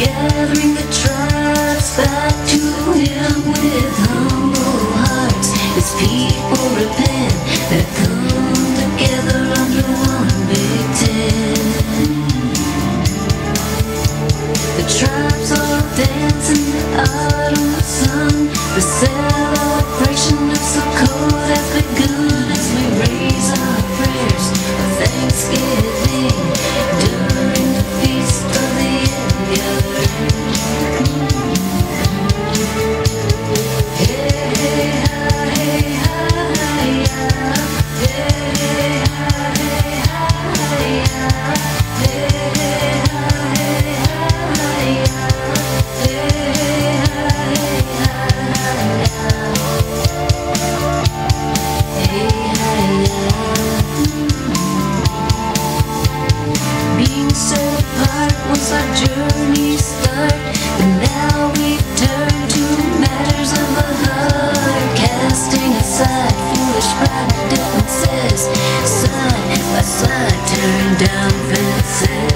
gathering the tribes back to him with humble hearts. His people repent Out in the sun. The celebration of so cold has begun down this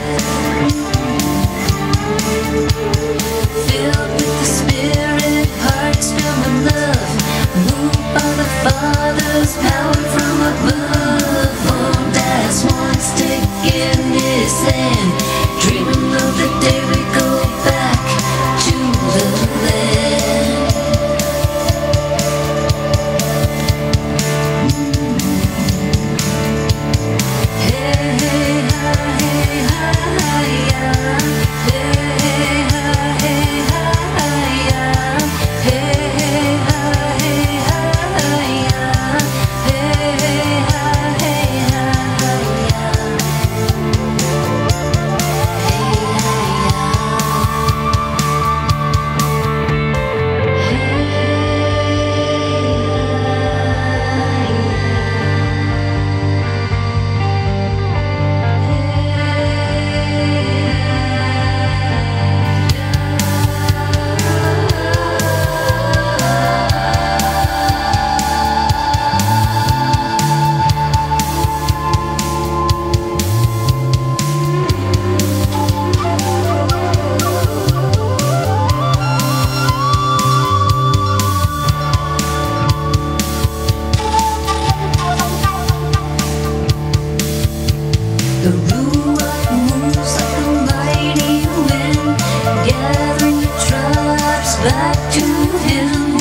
back to him.